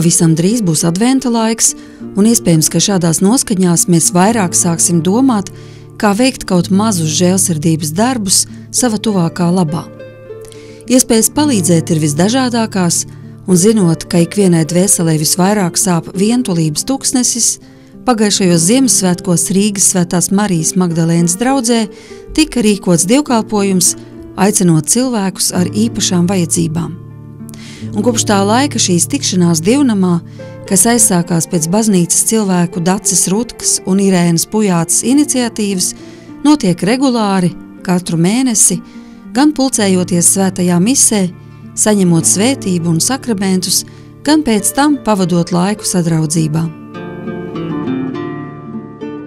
Pavisam drīz būs adventa laiks, un iespējams, ka šādās noskaņās mēs vairāk sāksim domāt, kā veikt kaut mazus žēlsirdības darbus sava tuvākā labā. Iespējas palīdzēt ir visdažādākās, un zinot, ka ikvienai dvēselē visvairāk sāp vientulības tuksnesis, pagājušajos Ziemassvētkos Rīgas Svētās Marijas Magdalēnas draudzē tika rīkots dievkalpojums, aicinot cilvēkus ar īpašām vajadzībām un kopš tā laika šīs tikšanās divnamā, kas aizsākās pēc baznīcas cilvēku Dacis Rutkas un Irēnas Pujātas iniciatīvas, notiek regulāri katru mēnesi, gan pulcējoties svētajā misē, saņemot svētību un sakramentus, gan pēc tam pavadot laiku sadraudzībā.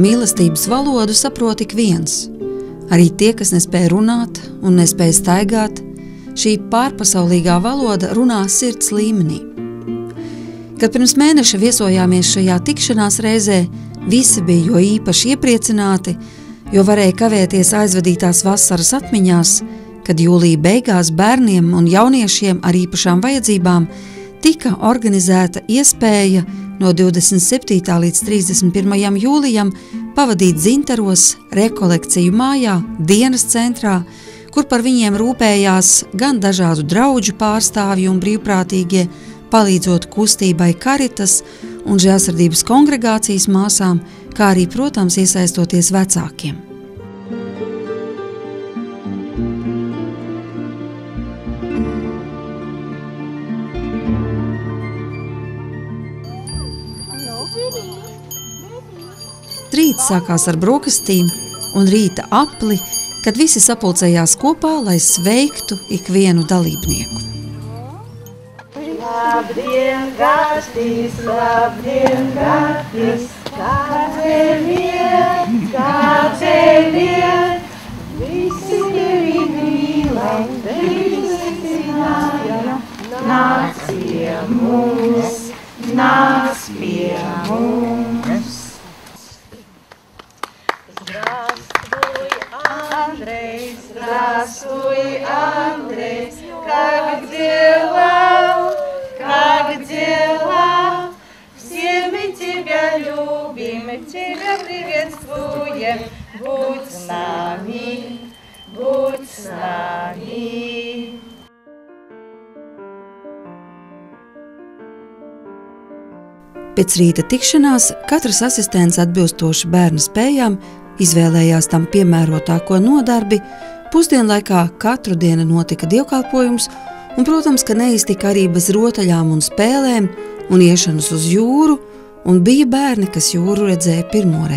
Mīlestības valodu saprot ik viens, arī tie, kas nespēja runāt un nespēja staigāt, šī pārpasaulīgā valoda runā sirds līmenī. Kad pirms mēneša viesojāmies šajā tikšanās reizē, visi bija jo īpaši iepriecināti, jo varēja kavēties aizvadītās vasaras atmiņās, kad jūlija beigās bērniem un jauniešiem ar īpašām vajadzībām tika organizēta iespēja no 27. līdz 31. jūlijam pavadīt dzintaros, rekolekciju mājā, dienas centrā, kur par viņiem rūpējās gan dažādu draugu pārstāvji un brīvprātīgie, palīdzot kustībai Karitas un žēlsirdības kongregācijas māsām, kā arī, protams, iesaistoties vecākiem. Rīts sākās ar brokastīm un rīta apli, kad visi sapulcējās kopā, lai sveiktu ikvienu dalībnieku. Labdien, gastīs, labdien, gastīs, ir viens, visi tevi mīlai, tevi zināja, nāc pie mums, nāc pie mums. здравствуй, Андрей, как дела, как дела? Все мы тебя любим, тебя приветствуем, будь с нами, будь с нами. Pēc rīta tikšanās katrs asistents atbilstoši bērna spējām izvēlējās tam piemērotāko nodarbi, pusdienlaikā katru dienu notika dievkalpojums, un, protams, ka neiztika arī bez rotaļām un spēlēm un iešanas uz jūru, un bija bērni, kas jūru redzēja pirmo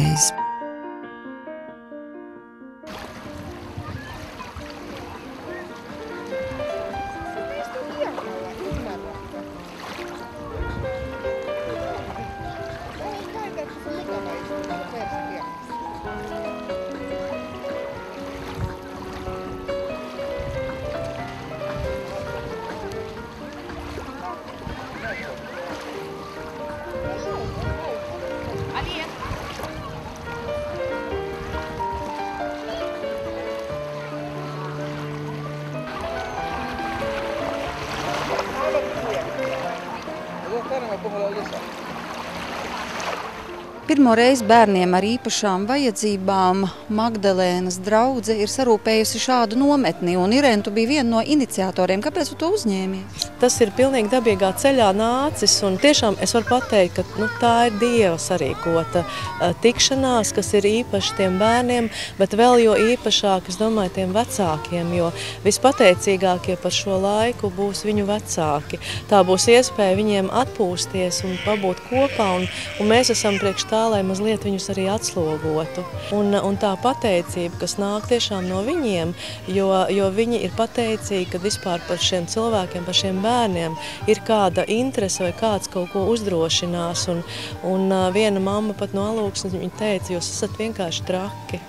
Pirmo reizi bērniem ar īpašām vajadzībām Magdalēnas draudze ir sarūpējusi šādu nometni, un Irēna, tu biji viena no iniciatoriem. Kāpēc tu to uzņēmies? Tas ir pilnīgi dabīgā ceļā nācis, un tiešām es varu pateikt, ka nu, tā ir Dieva sarīkota uh, tikšanās, kas ir īpaši tiem bērniem, bet vēl jo īpašāk, es domāju, tiem vecākiem, jo vispateicīgākie par šo laiku būs viņu vecāki. Tā būs iespēja viņiem atpūsties un pabūt kopā, un, un mēs esam priekš tā tā, lai mazliet viņus arī atslogotu. Un, un tā pateicība, kas nāk tiešām no viņiem, jo, jo viņi ir pateicīgi, ka vispār par šiem cilvēkiem, par šiem bērniem ir kāda interese vai kāds kaut ko uzdrošinās. Un, un viena mamma pat no alūksnes, viņa teica, jūs esat vienkārši traki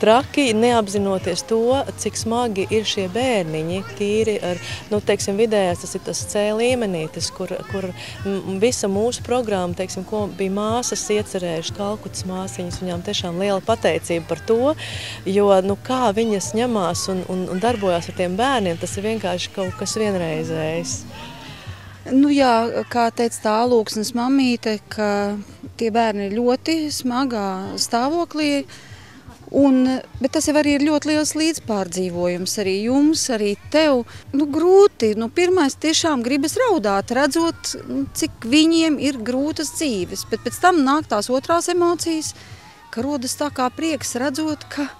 traki, neapzinoties to, cik smagi ir šie bērniņi. Tīri ar, nu, teiksim, vidējais tas ir tas C līmenītis, kur, kur visa mūsu programma, teiksim, ko bija māsas iecerējuši, kalkutas māsiņas, viņām tiešām liela pateicība par to, jo, nu, kā viņas ņemās un, un, un darbojās ar tiem bērniem, tas ir vienkārši kaut kas vienreizējs. Nu, jā, kā teica tā alūksnes mamīte, ka tie bērni ir ļoti smagā stāvoklī. Un, bet tas jau arī ir ļoti liels līdzpārdzīvojums arī jums, arī tev. Nu, grūti. Nu, pirmais tiešām gribas raudāt, redzot, nu, cik viņiem ir grūtas dzīves. Bet pēc tam nāk tās otrās emocijas, ka rodas tā kā prieks redzot, ka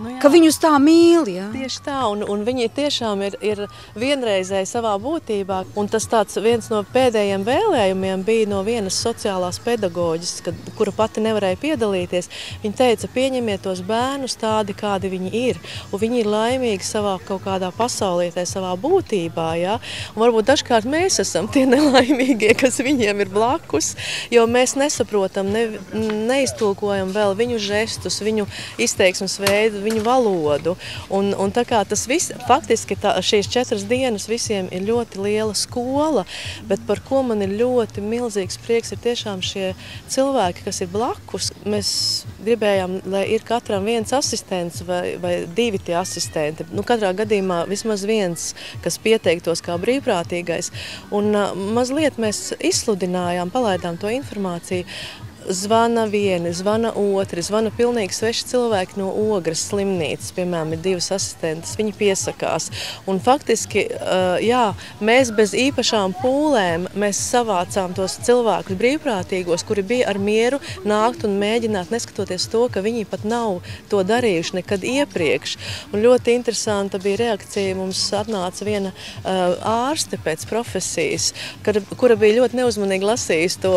Nu jā. ka viņus tā mīl. Jā. Tieši tā, un, un viņi tiešām ir, ir vienreizēji savā būtībā. Un tas tāds viens no pēdējiem vēlējumiem bija no vienas sociālās pedagoģis, kad, kura pati nevarēja piedalīties. Viņa teica, pieņemiet tos bērnus tādi, kādi viņi ir. Un viņi ir laimīgi savā kaut kādā pasaulītē, savā būtībā. Jā. Un varbūt dažkārt mēs esam tie nelaimīgie, kas viņiem ir blakus, jo mēs nesaprotam, ne, neiztulkojam vēl viņu žestus, viņu izteiksmes veidu, viņu valodu. Un, un tā kā tas viss, faktiski tā, šīs četras dienas visiem ir ļoti liela skola, bet par ko man ir ļoti milzīgs prieks ir tiešām šie cilvēki, kas ir blakus. Mēs gribējām, lai ir katram viens asistents vai, vai divi tie asistenti. Nu, katrā gadījumā vismaz viens, kas pieteiktos kā brīvprātīgais. Un mazliet mēs izsludinājām, palaidām to informāciju zvana vieni, zvana otri, zvana pilnīgi sveši cilvēki no ogras slimnīcas, piemēram, ir divas asistentes, viņi piesakās. Un faktiski, jā, mēs bez īpašām pūlēm, mēs savācām tos cilvēkus brīvprātīgos, kuri bija ar mieru nākt un mēģināt, neskatoties to, ka viņi pat nav to darījuši nekad iepriekš. Un ļoti interesanta bija reakcija, mums atnāca viena ārste pēc profesijas, kura bija ļoti neuzmanīgi lasījusi to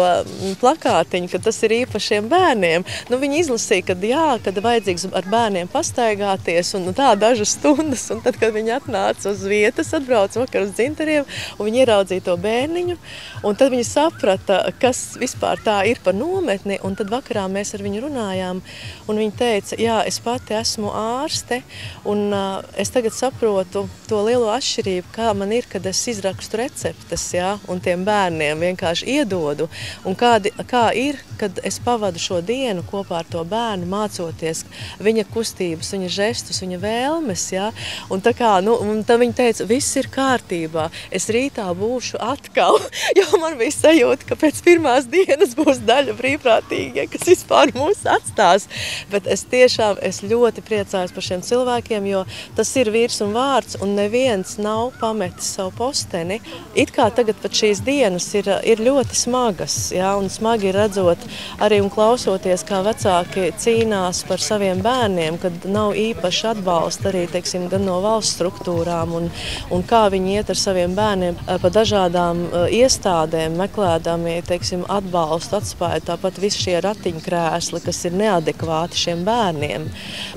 plakātiņu, ka tas ir īpašiem bērniem. Nu, viņi izlasīja, ka jā, kad vajadzīgs ar bērniem pastaigāties un tā dažas stundas, un tad, kad viņi atnāca uz vietas, atbrauca vakar uz dzintariem, un viņi ieraudzīja to bērniņu, un tad viņi saprata, kas vispār tā ir par nometni, un tad vakarā mēs ar viņu runājām, un viņa teica, jā, es pati esmu ārste, un uh, es tagad saprotu to lielo atšķirību, kā man ir, kad es izrakstu receptes, jā, un tiem bērniem vienkārši iedodu, un kādi, kā ir, kad es pavadu šo dienu kopā ar to bērnu, mācoties viņa kustības, viņa žestus, viņa vēlmes. Ja? Un tā kā nu, tā viņa teica, viss ir kārtībā, es rītā būšu atkal. Jo man bija sajūta, ka pēc pirmās dienas būs daļa brīvprātīgie, kas vispār mūs atstās. Bet es tiešām es ļoti priecājos par šiem cilvēkiem, jo tas ir vīrs un vārds, un neviens nav pametis savu posteni. It kā tagad pat šīs dienas ir, ir ļoti smagas, ja? un smagi redzot arī un klausoties, kā vecāki cīnās par saviem bērniem, kad nav īpaši atbalsta arī teiksim, gan no valsts struktūrām, un, un kā viņi iet ar saviem bērniem eh, pa dažādām uh, iestādēm, meklēdami teiksim, atbalstu, atspēju, tāpat visi šie ratiņkrēsli, kas ir neadekvāti šiem bērniem.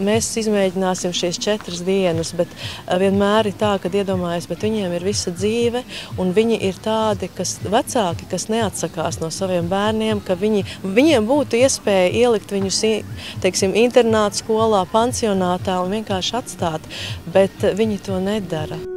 Mēs izmēģināsim šīs četras dienas, bet uh, vienmēr ir tā, ka iedomājas, bet viņiem ir visa dzīve, un viņi ir tādi, kas vecāki, kas neatsakās no saviem bērniem, ka viņi Viņiem būtu iespēja ielikt viņus teiksim, internāta skolā, pansionātā un vienkārši atstāt, bet viņi to nedara.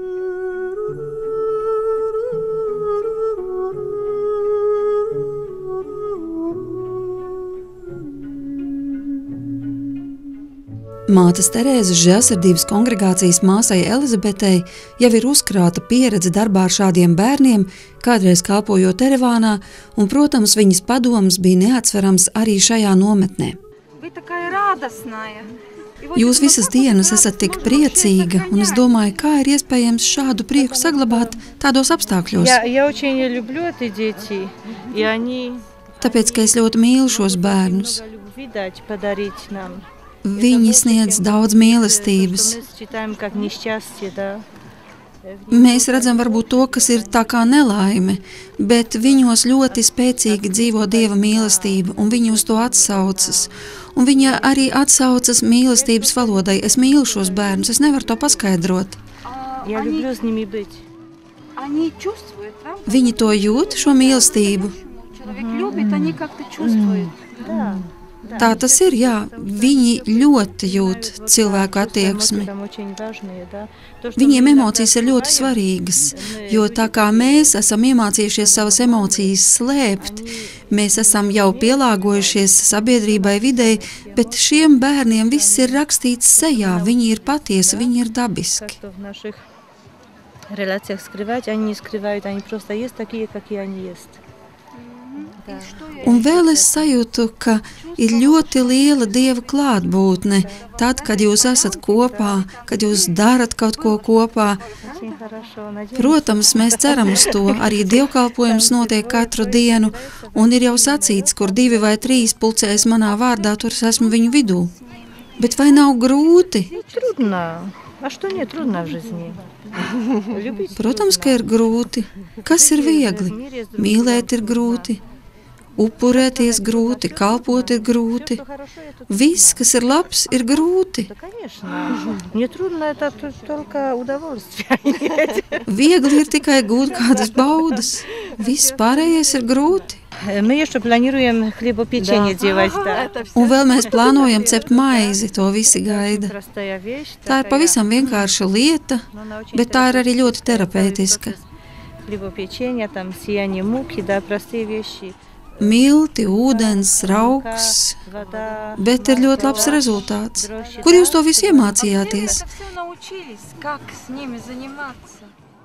Mātes Terēzes žēlsirdības kongregācijas māsai Elizabetei jau ir uzkrāta pieredze darbā ar šādiem bērniem, kādreiz kalpojot Erevānā, un, protams, viņas padoms bija neatsverams arī šajā nometnē. Jūs visas dienas esat tik priecīga, un es domāju, kā ir iespējams šādu prieku saglabāt tādos apstākļos. Tāpēc, ka es ļoti mīlu šos bērnus. Viņi sniedz daudz mīlestības. Mēs redzam varbūt to, kas ir tā kā nelaime, bet viņos ļoti spēcīgi dzīvo Dieva mīlestība, un viņi uz to atsaucas. Un viņa arī atsaucas mīlestības valodai. Es mīlu šos bērnus, es nevaru to paskaidrot. Viņi to jūt, šo mīlestību. Mm. Mm. Tā tas ir, jā. Viņi ļoti jūt cilvēku attieksmi. Viņiem emocijas ir ļoti svarīgas, jo tā kā mēs esam iemācījušies savas emocijas slēpt, mēs esam jau pielāgojušies sabiedrībai videi, bet šiem bērniem viss ir rakstīts sejā, viņi ir patiesi, viņi ir dabiski. Relācijās skrivēt, viņi skrivēt, viņi prosta ir takie, kādi viņi ir. Un vēl es sajūtu, ka ir ļoti liela dieva klātbūtne. Tad, kad jūs esat kopā, kad jūs darat kaut ko kopā, protams, mēs ceram uz to. Arī dievkalpojums notiek katru dienu, un ir jau sacīts, kur divi vai trīs pulcējas manā vārdā, tur es esmu viņu vidū. Bet vai nav grūti? Protams, ka ir grūti. Kas ir viegli? Mīlēt ir grūti. Upurēties grūti, kalpot ir grūti. Viss, kas ir labs, ir grūti. Да, конечно. Не трудно, это т- только удовольствие. Viegli ir tikai gūt kādas baudas. Viss pārējais ir grūti. Мы еще планируем хлебопечение делать. Да. Un vēl mēs plānojam cept maizi, to visi gaida. Простая вещь. Tā ir такая, pavisam vienkārša lieta, но она очень bet tā ir arī терапевтическая. ļoti terapeitiska. Хлебопечение, там сияние муки, да, простые вещи. milti, ūdens, rauks, bet ir ļoti labs rezultāts. Kur jūs to visu iemācījāties?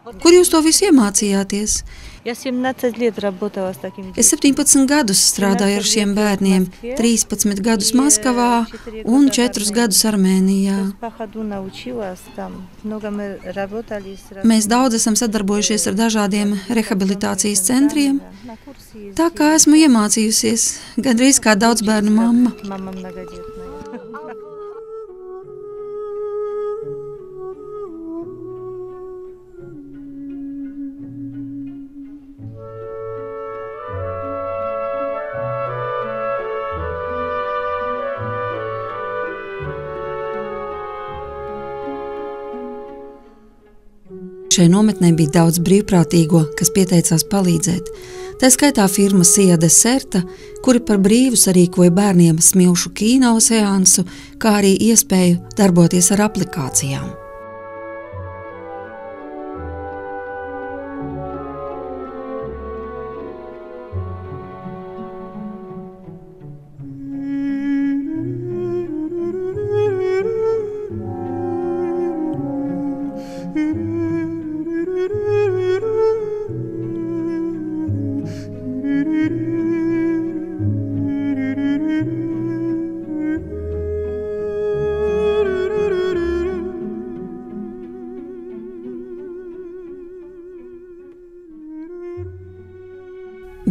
Kur jūs to visu iemācījāties? Es 17 gadus strādāju ar šiem bērniem, 13 gadus Maskavā un 4 gadus Armēnijā. Mēs daudz esam sadarbojušies ar dažādiem rehabilitācijas centriem, tā kā esmu iemācījusies, gandrīz kā daudz bērnu mamma. Šai nometnē bija daudz brīvprātīgo, kas pieteicās palīdzēt. Tā skaitā firma Sija Deserta, kuri par brīvu sarīkoja bērniem smilšu kino seansu, kā arī iespēju darboties ar aplikācijām.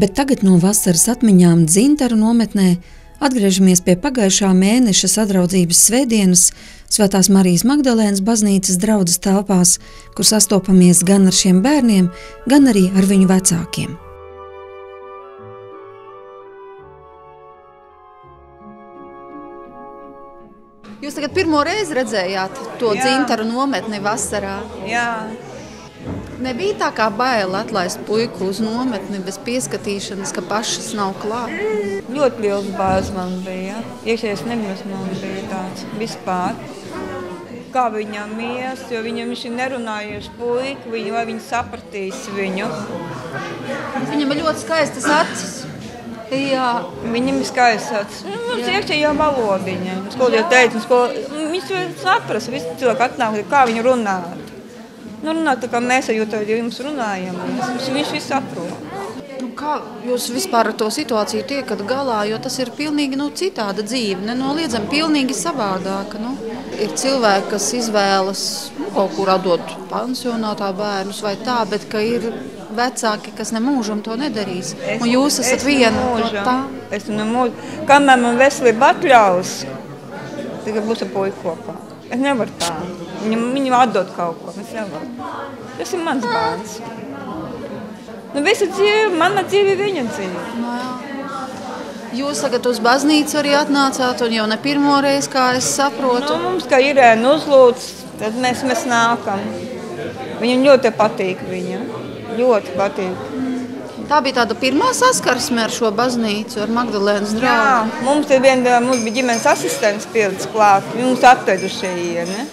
Bet tagad no vasaras atmiņām dzintaru nometnē atgriežamies pie pagājušā mēneša sadraudzības svētdienas Svētās Marijas Magdalēnas baznīcas draudzes telpās, kur sastopamies gan ar šiem bērniem, gan arī ar viņu vecākiem. Jūs tagad pirmo reizi redzējāt to Jā. dzintaru nometni vasarā. Jā, Nebija tā kā bail atlaist puiku uz nometni bez pieskatīšanas, ka pašas nav klāt. ļoti liels bāzes man bija. Iekšējais negribas man bija tāds vispār. Kā viņam ies, jo viņam viņš ir nerunājuši puika, viņu, vai viņi sapratīs viņu. Viņam ir ļoti skaistas acis. Jā, Viņam ir skaists. Nu, mums ir iekšējā valodiņa. Skolotāja teica, skol... viņš saprast. Visi cilvēki atnāk, kā viņi runāt. Nu, runāt tā kā mēs ar jums runājam. Viņš, visu saprot. nu kā jūs vispār ar to situāciju tiekat galā, jo tas ir pilnīgi nu, citāda dzīve, nenoliedzami pilnīgi savādāka. Nu. Ir cilvēki, kas izvēlas nu, kaut kur atdot pansionātā bērnus vai tā, bet ka ir vecāki, kas nemūžam to nedarīs. Un jūs esat es viena no tā. Es no mūža. Kamēr man veselība atļaus, tad būs ar puiku kopā. Es nevaru tā. Viņam, viņam atdot kaut ko. Es nevaru. Tas ir mans bērns. Nu, visa dzīve, mana dzīve, viņa dzīve. Nu, jā. Jūs tagad uz baznīcu arī atnācāt, un jau ne pirmo reizi, kā es saprotu. Nu, mums, kā Irēna uzlūdz, tad mēs, mēs nākam. Viņam ļoti patīk viņa. Ļoti patīk. Tā bija tāda pirmā saskarsme ar šo baznīcu, ar Magdalēnas Jā, draugu. mums te vien, mums bija ģimenes asistents pieredze klāt. Mums atvedu šeieni.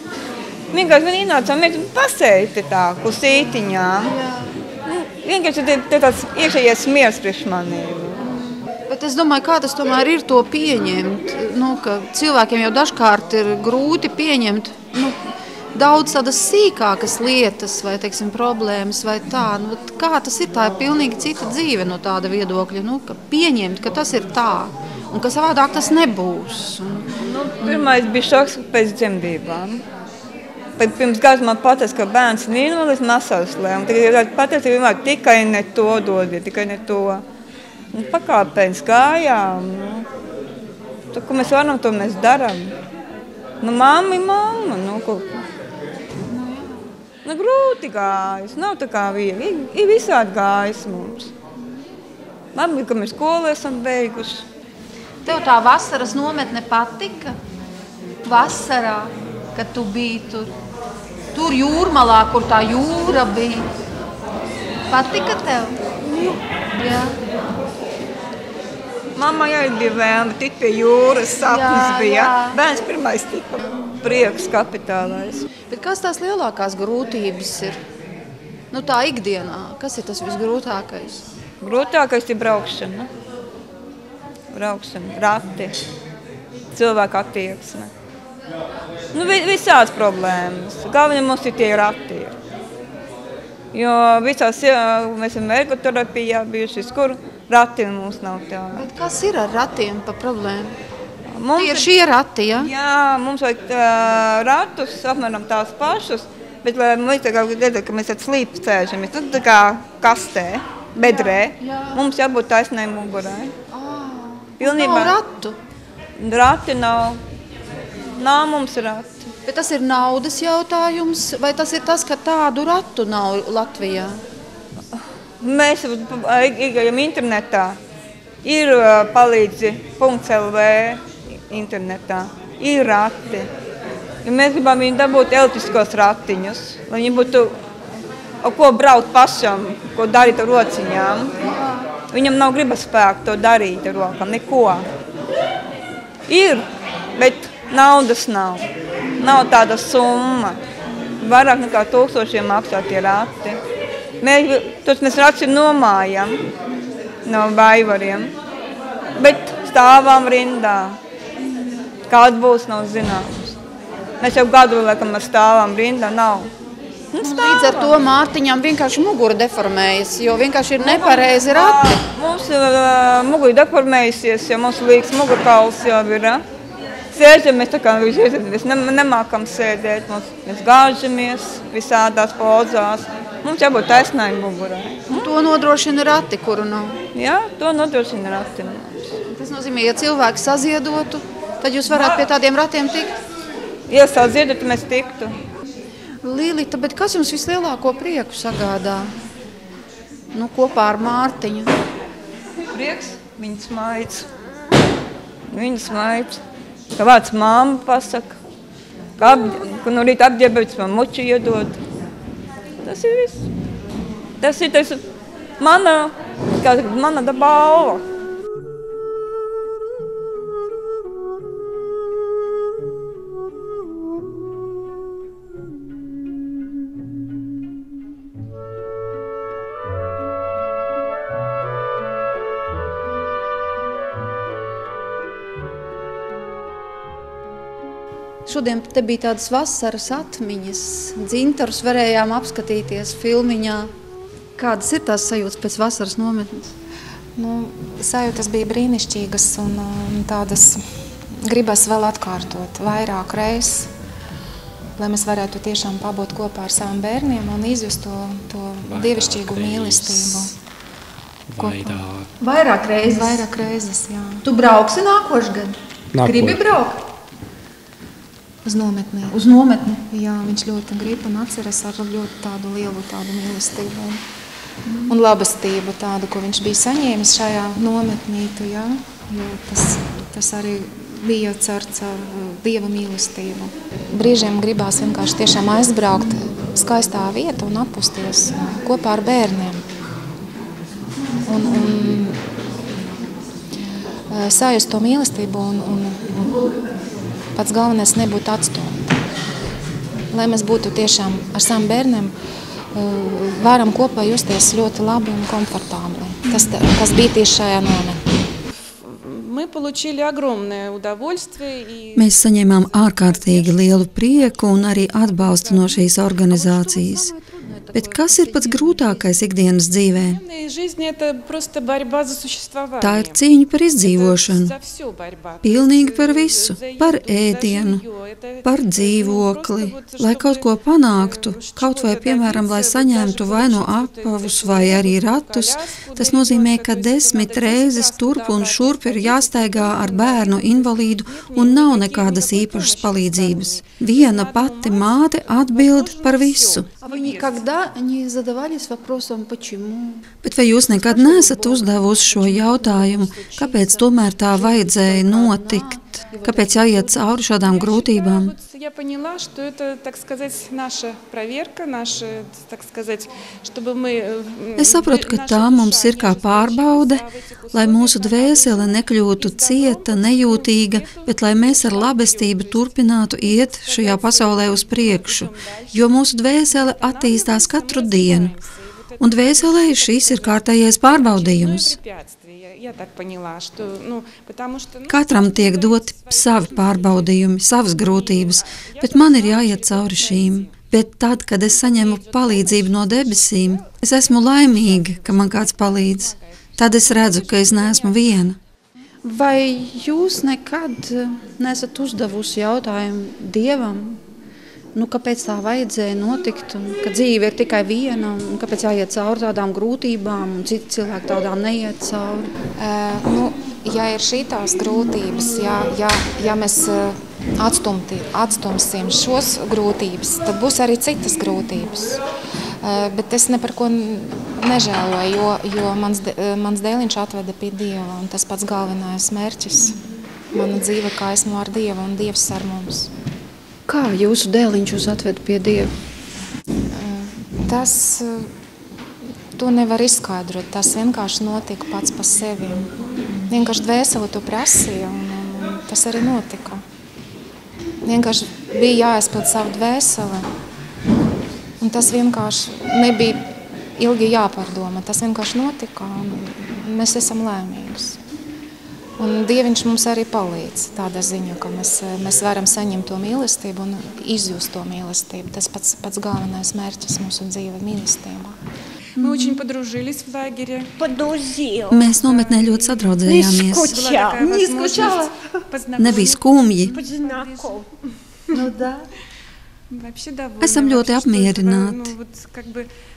Vienkārši un mēs pasēti tā, kusītiņā. Nu, Vienkārši te, te tāds iekšējais miers priekš maniem. Bet es domāju, kā tas tomēr ir to pieņemt. Nu, ka cilvēkiem jau dažkārt ir grūti pieņemt nu, daudz tādas sīkākas lietas, vai teiksim, problēmas, vai tā. Nu, kā tas ir? Tā ir pilnīgi cita dzīve no tāda viedokļa. Nu, ka pieņemt, ka tas ir tā, un ka savādāk tas nebūs. Un, Nu, pirmais bija šoks pēc dzemdībām. Pirms gada man pateica, ka bērns ir invalids. Un tagad pateica, ka vienmēr tikai ne to dod, tikai ne to. Un pakāpēns gājām. Nu. To, ko mēs varam, to mēs darām. Nu, mamma ir mamma. Nu, ko... nu, grūti gājas. Nav tā kā viegli. Ir, ir visādi gājas mums. Labi, ka mēs skolu esam beiguši. Tev tā vasaras nometne patika? Vasarā, kad tu biji tur, tur jūrmalā, kur tā jūra bija. Patika tev? Jā. Mamma jau bija vēlme tikt pie jūras, sapnis Jā, bija. jā. Bērns pirmais tika prieks kapitālais. Bet kas tās lielākās grūtības ir? Nu, tā ikdienā, kas ir tas visgrūtākais? Grūtākais ir braukšana. Braukšana, rati, cilvēku attieksme. Nu, vi- visādas problēmas. Galvenais mums ir tie rati. Jo visās, jā, mēs esam ergoterapijā bijuši, kur rati mums nav tādi. Bet kas ir ar ratiem pa problēmu? Mums Tie ir šie rati, ja? Jā, mums vajag uh, ratus, apmēram tās pašas, bet lai mēs tā kā redzam, ka mēs ar slīpu sēžamies, tad tā kā kastē, bedrē, Jā, jā. mums jābūt taisnai mugurai. Nav Pilnībā ratu. rati nav, nav mums rati. Bet tas ir naudas jautājums, vai tas ir tas, ka tādu ratu nav Latvijā? Mēs ejam internetā, ir uh, palīdzi .lv internetā, ir rati. Ja mēs gribam viņu dabūt elektriskos ratiņus, lai viņi būtu ko braukt pašam, ko darīt ar rociņām. Viņam nav gribas spēku to darīt ar rokām, neko. Ir, bet naudas nav. Nav tāda summa. Vairāk nekā tūkstošiem maksā tie rati. Mēs, tos mēs raci nomājam no vaivariem, bet stāvām rindā. Kāds būs, nav zināms. Mēs jau gadu laikam stāvām rindā, nav. Nu, Līdz ar to Mārtiņam vienkārši mugura deformējas, jo vienkārši ir nepareizi rati. Mums ir uh, mugura deformējusies, jo mums liekas mugurkauls jau ir. Uh. Sēžamies tā kā viņš mēs ne, nemākam sēdēt, mums, mēs gāžamies visādās pozās. Mums jābūt taisnai mugurai. To nodrošina rati, kuru nav. Jā, to nodrošina rati. Tas nozīmē, ja cilvēki saziedotu, tad jūs varētu pie tādiem ratiem tikt. Ja saziedat, mēs tiktu. Līlita, bet kas jums vislielāko prieku sagādā? Nu, kopā ar Mārtiņu. Prieks, viņas maids. Viņas maids. Kā vārds māma pasaka. Ka, ap, ka no rīta apģērbēts man muči iedod. Tas ir viss. Tas ir tas mana, kā mana balva. Šodien te bija tādas vasaras atmiņas. Dzintarus varējām apskatīties filmiņā. Kādas ir tās sajūtas pēc vasaras nometnes? Nu, sajūtas bija brīnišķīgas un, un tādas gribas vēl atkārtot vairāk reizes, lai mēs varētu tiešām pabūt kopā ar saviem bērniem un izjust to, to dievišķīgu mīlestību. Vairāk. Vairāk reizes. Vairāk reizes, jā. Tu brauksi nākošais gads. Nākoš. Gribi braukt Uz nometnē. uz nometni. Jā, viņš ļoti grib un atceras ar ļoti tādu lielu tādu mīlestību un, un labestību tādu, ko viņš bija saņēmis šajā nometnītu, jā, jo tas, tas arī bija certs ar uh, Dieva mīlestību. Brīžiem gribās vienkārši tiešām aizbraukt skaistā vietā un atpusties uh, kopā ar bērniem. Un, un uh, sajust to mīlestību un, un, un pats galvenais nebūtu atstumti. Lai mēs būtu tiešām ar saviem bērniem, eh, varam kopā justies ļoti labi un komfortabli. Tas, tas bija tieši šajā nometnē. Mēs saņēmām ārkārtīgi lielu prieku un arī atbalstu no šīs organizācijas. Bet kas ir pats grūtākais ikdienas dzīvē? Tā ir cīņa par izdzīvošanu. Pilnīgi par visu. Par ēdienu, par dzīvokli, lai kaut ko panāktu. Kaut vai, piemēram, lai saņemtu vai no apavus vai arī ratus. Tas nozīmē, ka desmit reizes turp un šurp ir jāstaigā ar bērnu invalīdu un nav nekādas īpašas palīdzības. Viena pati māte atbild par visu. Bet vai jūs nekad neesat uzdevusi šo jautājumu, kāpēc tomēr tā vajadzēja notikt? bet kāpēc jāiet cauri šādām grūtībām? Es saprotu, ka tā mums ir kā pārbaude, lai mūsu dvēsele nekļūtu cieta, nejūtīga, bet lai mēs ar labestību turpinātu iet šajā pasaulē uz priekšu, jo mūsu dvēsele attīstās katru dienu. Un dvēselē šīs ir kārtējais pārbaudījums. Katram tiek doti savi pārbaudījumi, savas grūtības, bet man ir jāiet cauri šīm. Bet tad, kad es saņemu palīdzību no debesīm, es esmu laimīga, ka man kāds palīdz. Tad es redzu, ka es neesmu viena. Vai jūs nekad nesat uzdevusi jautājumu Dievam, nu, kāpēc tā vajadzēja notikt, un ka dzīve ir tikai viena, un kāpēc jāiet cauri tādām grūtībām, un citi cilvēki tādām neiet cauri? Uh, nu, ja ir šīs grūtības, ja, ja, ja mēs atstumti, atstumsim šos grūtības, tad būs arī citas grūtības. Uh, bet es ne par ko nežēloju, jo, jo mans, mans dēliņš atveda pie Dieva, un tas pats galvenais mērķis. Mana dzīve kā esmu ar Dievu un Dievs ar mums. Kā jūsu dēliņš jūs atved pie Dieva? Tas to nevar izskaidrot. Tas vienkārši notika pats par sevi. Vienkārši dvēseli to prasīja, un, tas arī notika. Vienkārši bija jāaizpild savu dvēseli, un tas vienkārši nebija ilgi jāpārdomā. Tas vienkārši notika, un mēs esam lēmīgi. Un Dieviņš mums arī palīdz tādā ziņā, ka mēs, mēs varam saņemt to mīlestību un izjust to mīlestību. Tas pats, pats galvenais mērķis mūsu dzīve mīlestībā. Мы очень подружились в лагере. Подружил. Mēs nometnē ļoti sadraudzējāmies. Не скучала. Nebija skumji. Nu, да. Esam ļoti apmierināti.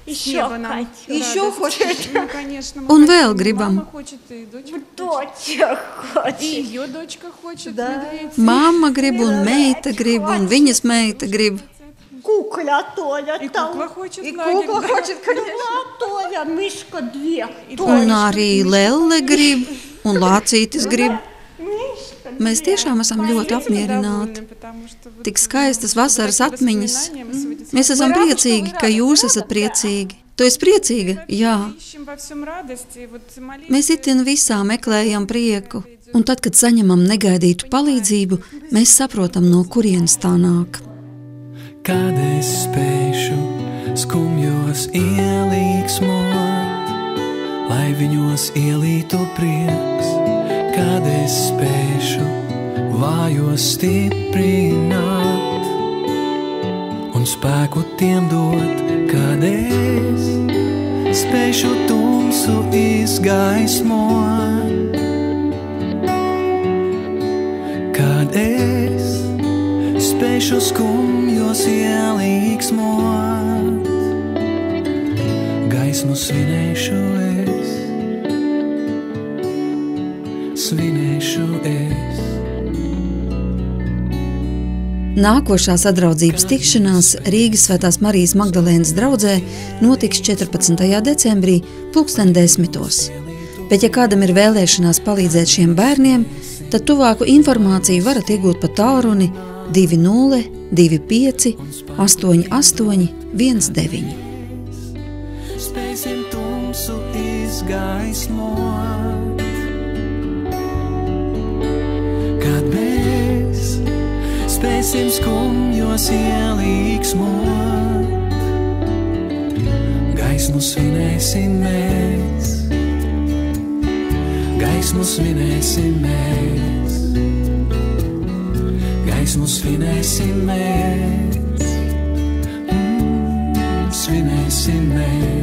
Еще хоть. Еще хочет. Ну, конечно. Un vēl gribam. Мама хочет, и дочка Доча хочет. И ее дочка хочет. Да. медведь. Māma grib, un meita grib, un viņas meita grib. Кукля Толя И там. кукла хочет И в лагерь, кукла да, хочет, конечно. Толя, мышка две. Un arī Lelle grib, un Lācītis grib. Mēs tiešām esam ļoti apmierināti. Tik skaistas vasaras atmiņas. Mēs esam priecīgi, ka jūs esat priecīgi. Tu esi priecīga? Jā. Mēs itin visā meklējam prieku. Un tad, kad saņemam negaidītu palīdzību, mēs saprotam, no kurienes tā nāk. Kad es spēšu skumjos ielīgsmot, lai viņos ielītu prieks, kad es spēšu vājos stiprināt un spēku tiem dot, kad es spēšu tumsu izgaismot, kad es spēšu skumjos ielīgsmot, gaismu svinēšu es, svinēšu es. Nākošā sadraudzības tikšanās Rīgas Svētās Marijas Magdalēnas draugzē notiks 14. decembrī, 2010. Bet, ja kādam ir vēlēšanās palīdzēt šiem bērniem, tad tuvāku informāciju varat iegūt pa tālruni 20, 25, 88, 19. Spēsim tumsu izgaismot, kad mēs spēsim skumjos ielīgsmot, gaismu svinēsim mēs, gaismu svinēsim mēs, gaismu svinēsim mēs, mm, svinēsim mēs. Gaismu svinēsim mēs.